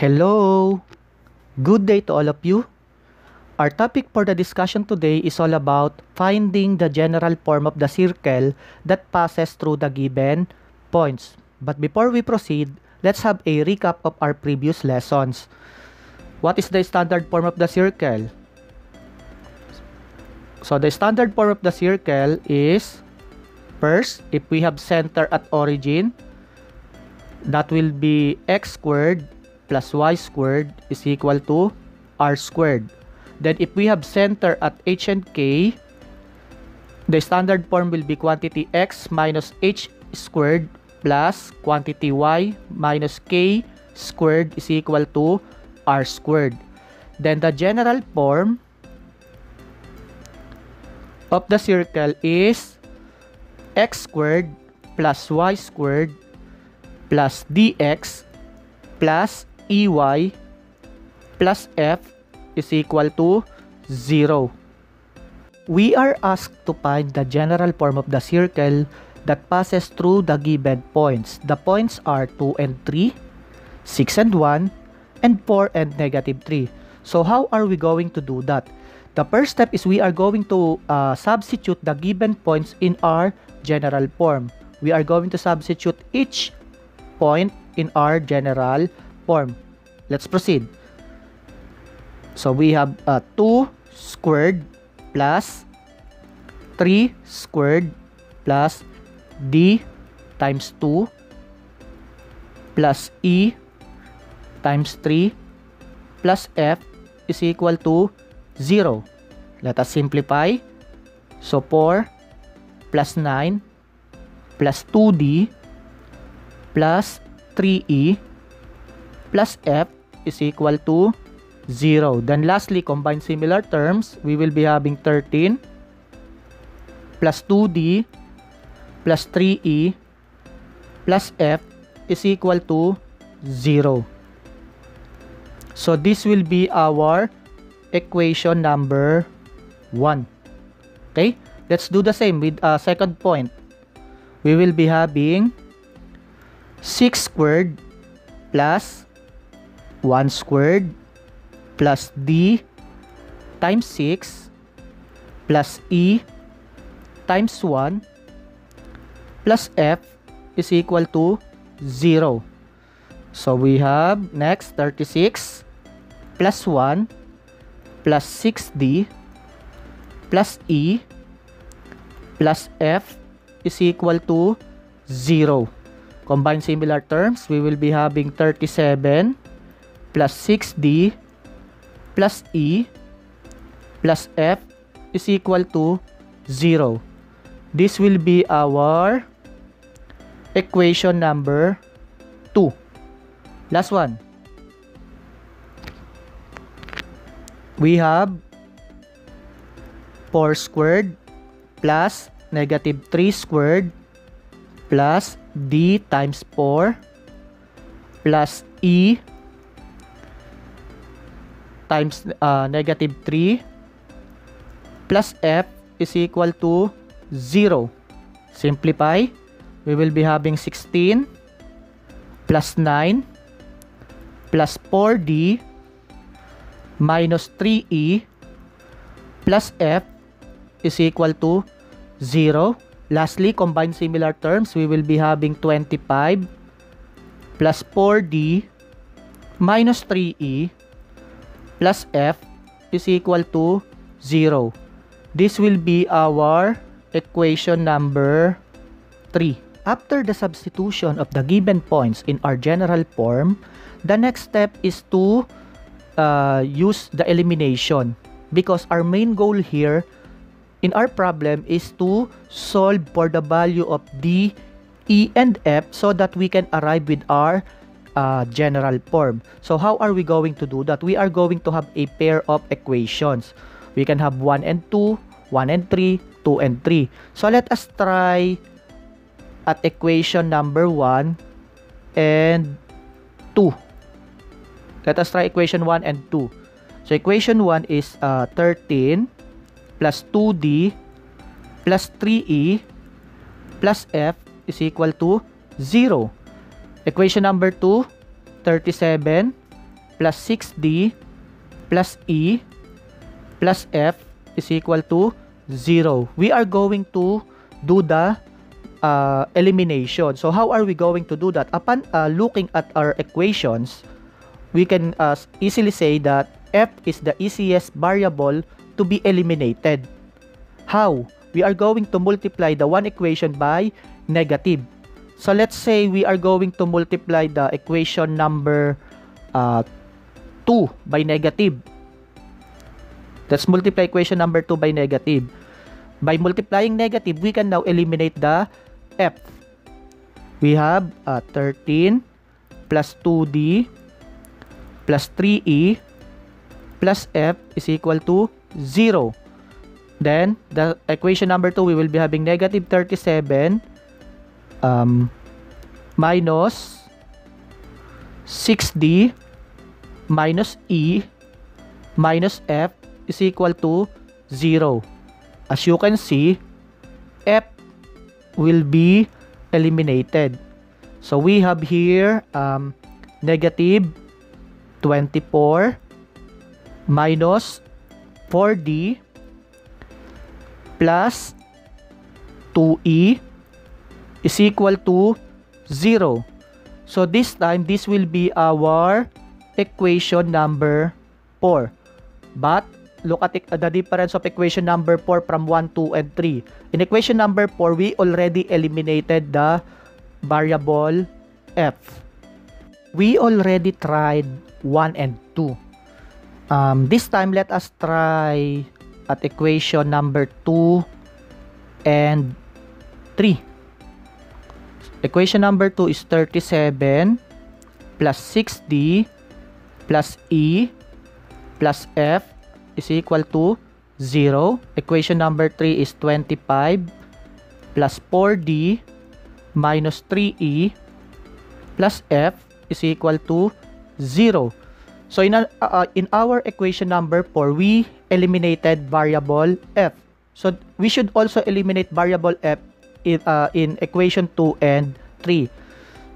Hello! Good day to all of you. Our topic for the discussion today is all about finding the general form of the circle that passes through the given points. But before we proceed, let's have a recap of our previous lessons. What is the standard form of the circle? So the standard form of the circle is first, if we have center at origin, that will be x squared plus y squared is equal to r squared. Then if we have center at h and k, the standard form will be quantity x minus h squared plus quantity y minus k squared is equal to r squared. Then the general form of the circle is x squared plus y squared plus dx plus ey plus f is equal to 0. We are asked to find the general form of the circle that passes through the given points. The points are 2 and 3, 6 and 1, and 4 and negative 3. So how are we going to do that? The first step is we are going to uh, substitute the given points in our general form. We are going to substitute each point in our general form. Let's proceed. So we have uh, 2 squared plus 3 squared plus d times 2 plus e times 3 plus f is equal to 0. Let us simplify. So 4 plus 9 plus 2d plus 3e plus f is equal to 0. Then lastly, combine similar terms, we will be having 13 plus 2d plus 3e plus f is equal to 0. So this will be our equation number 1. Okay? Let's do the same with a uh, second point. We will be having 6 squared plus 1 squared plus d times 6 plus e times 1 plus f is equal to 0. So we have next 36 plus 1 plus 6d plus e plus f is equal to 0. Combine similar terms, we will be having 37 plus 6d plus e plus f is equal to 0. This will be our equation number 2. Last one. We have 4 squared plus negative 3 squared plus d times 4 plus e times uh, negative 3 plus f is equal to 0. Simplify. We will be having 16 plus 9 plus 4d minus 3e plus f is equal to 0. Lastly, combine similar terms, we will be having 25 plus 4d minus 3e plus f is equal to 0. This will be our equation number 3. After the substitution of the given points in our general form, the next step is to uh, use the elimination because our main goal here in our problem is to solve for the value of D, E, and F so that we can arrive with our uh, general form. So how are we going to do that? We are going to have a pair of equations. We can have 1 and 2, 1 and 3, 2 and 3. So let us try at equation number 1 and 2. Let us try equation 1 and 2. So equation 1 is uh, 13 plus 2d plus 3e plus f is equal to 0. Equation number 2, 37 plus 6D plus E plus F is equal to 0. We are going to do the uh, elimination. So how are we going to do that? Upon uh, looking at our equations, we can uh, easily say that f is the easiest variable to be eliminated. How? We are going to multiply the one equation by negative. So let's say we are going to multiply the equation number uh, 2 by negative. Let's multiply equation number 2 by negative. By multiplying negative, we can now eliminate the f. We have uh, 13 plus 2d plus 3e plus f is equal to 0. Then, the equation number 2, we will be having negative 37 um, minus 6d minus e minus f is equal to 0. As you can see, f will be eliminated. So we have here um, negative 24 minus 4d plus 2e is equal to 0. So this time, this will be our equation number 4. But look at the difference of equation number 4 from 1, 2, and 3. In equation number 4, we already eliminated the variable f. We already tried 1 and 2. Um, this time, let us try at equation number 2 and 3. Equation number 2 is 37 plus 6d plus e plus f is equal to 0. Equation number 3 is 25 plus 4d minus 3e plus f is equal to 0. So in, a, uh, in our equation number 4, we eliminated variable f. So we should also eliminate variable f in, uh, in equation 2 and 3.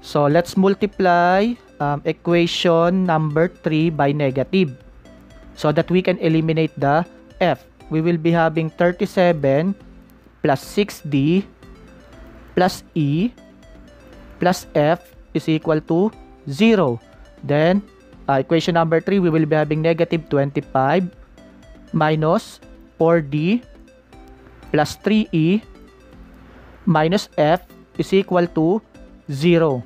So let's multiply um, equation number 3 by negative so that we can eliminate the f. We will be having 37 plus 6d plus e plus f is equal to 0. Then, uh, equation number 3, we will be having negative 25 minus 4d plus 3e minus f is equal to 0.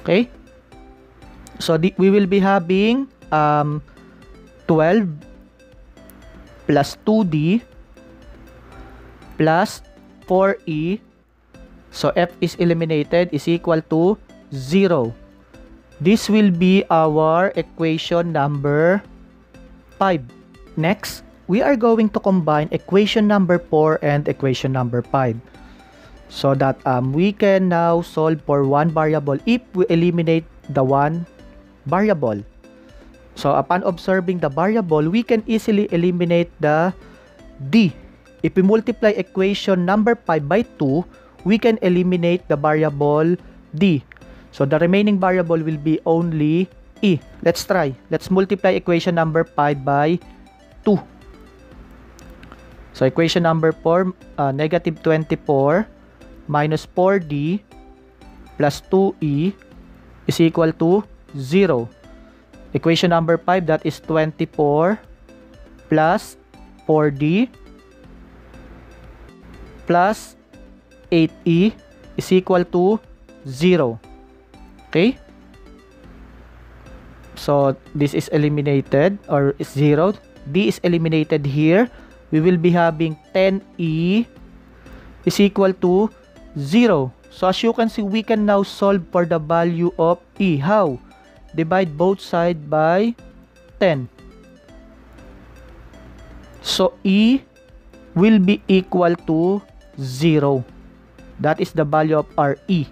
Okay? So, we will be having um, 12 plus 2d plus 4e so f is eliminated is equal to 0 this will be our equation number 5 next we are going to combine equation number 4 and equation number 5 so that um, we can now solve for one variable if we eliminate the one variable So upon observing the variable, we can easily eliminate the d. If we multiply equation number 5 by 2, we can eliminate the variable d. So the remaining variable will be only e. Let's try. Let's multiply equation number 5 by 2. So equation number 4, uh, negative 24 minus 4d plus 2e is equal to 0. Equation number 5, that is 24 plus 4d plus 8e is equal to 0. Okay? So, this is eliminated or is 0. d is eliminated here. We will be having 10e is equal to 0. So, as you can see, we can now solve for the value of e. How? divide both side by 10. So E will be equal to 0. That is the value of our E.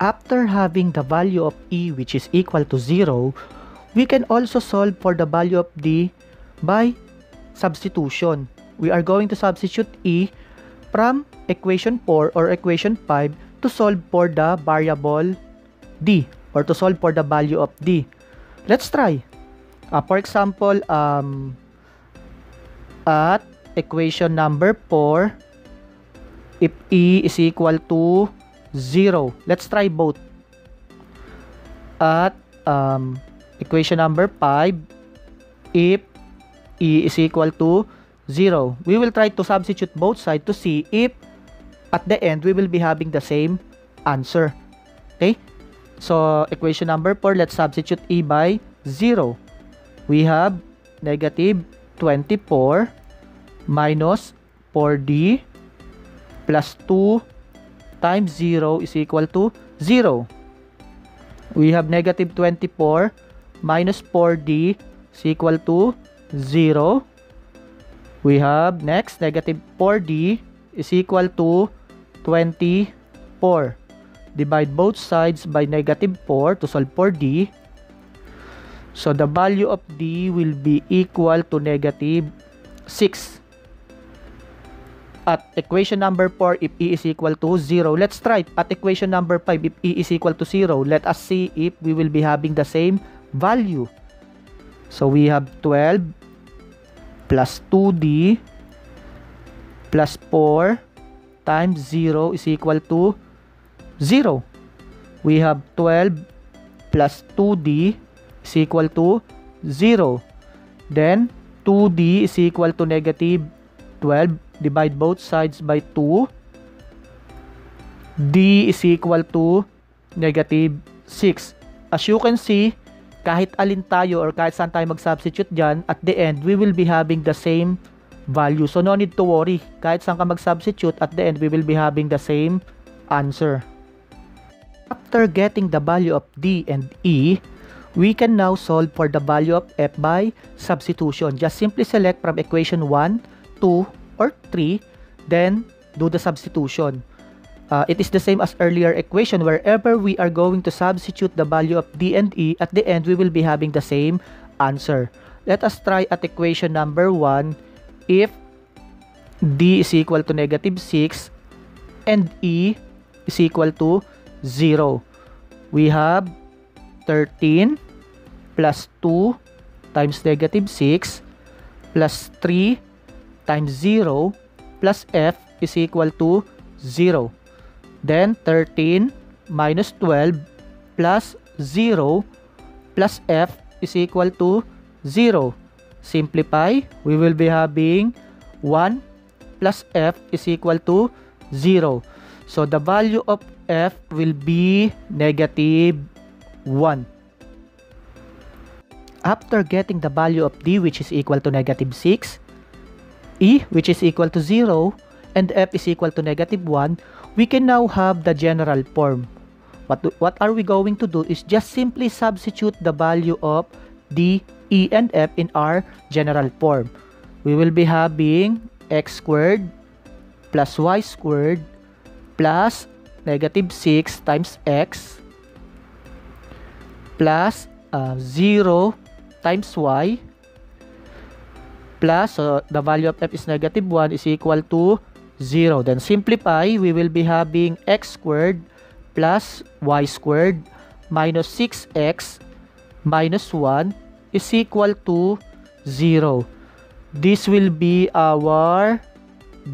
After having the value of E which is equal to 0, we can also solve for the value of D by substitution. We are going to substitute E from equation 4 or equation 5 to solve for the variable D or to solve for the value of D. Let's try. Uh, for example, um, at equation number 4, if E is equal to 0. Let's try both. At um, equation number 5, if E is equal to 0. We will try to substitute both sides to see if at the end we will be having the same answer. Okay? So, equation number 4, let's substitute E by 0. We have negative 24 minus 4D plus 2 times 0 is equal to 0. We have negative 24 minus 4D is equal to 0. We have next negative 4D is equal to 24. Divide both sides by negative 4 to solve for D. So the value of D will be equal to negative 6. At equation number 4, if E is equal to 0, let's try at equation number 5, if E is equal to 0, let us see if we will be having the same value. So we have 12 plus 2D plus 4 times 0 is equal to 0. We have 12 plus 2d is equal to 0. Then 2d is equal to negative 12. Divide both sides by 2. d is equal to negative 6. As you can see, kahit alin tayo or kahit saan tayo mag-substitute dyan, at the end, we will be having the same value. So, no need to worry. Kahit saan ka mag-substitute, at the end, we will be having the same answer. After getting the value of D and E, we can now solve for the value of F by substitution. Just simply select from equation 1, 2, or 3, then do the substitution. Uh, it is the same as earlier equation wherever we are going to substitute the value of D and E, at the end we will be having the same answer. Let us try at equation number 1 if D is equal to negative 6 and E is equal to 0. We have 13 plus 2 times negative 6 plus 3 times 0 plus f is equal to 0. Then 13 minus 12 plus 0 plus f is equal to 0. Simplify, we will be having 1 plus f is equal to 0. So the value of f will be negative 1. After getting the value of d which is equal to negative 6, e which is equal to 0, and f is equal to negative 1, we can now have the general form. What, do, what are we going to do is just simply substitute the value of d, e, and f in our general form. We will be having x squared plus y squared plus negative 6 times x plus uh, 0 times y plus so the value of f is negative 1 is equal to 0 then simplify we will be having x squared plus y squared minus 6x minus 1 is equal to 0 this will be our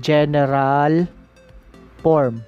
general form